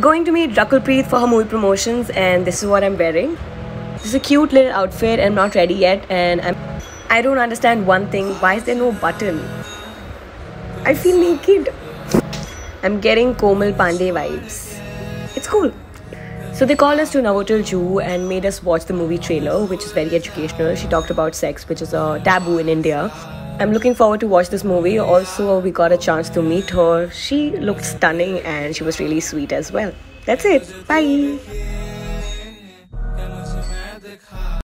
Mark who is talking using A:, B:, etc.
A: Going to meet Rakul Preet for her movie promotions, and this is what I'm wearing. This is a cute little outfit. I'm not ready yet, and I'm. I don't understand one thing. Why is there no button? I feel naked. I'm getting Komal Pandey vibes. It's cool. So they called us to Novotel Juhu and made us watch the movie trailer, which is very educational. She talked about sex, which is a taboo in India. I'm looking forward to watch this movie. Also, we got a chance to meet her. She looked stunning and she was really sweet as well. That's it. Bye.